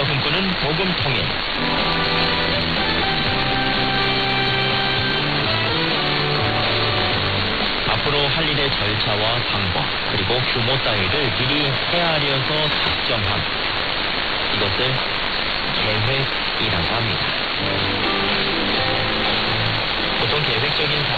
우리가 꿈꾸는 복음 통일. 앞으로 할 일의 절차와 방법, 그리고 규모 따위를 미리 헤아려서 작정함. 이것을 계획이라고 합니다. 보통 계획적인 사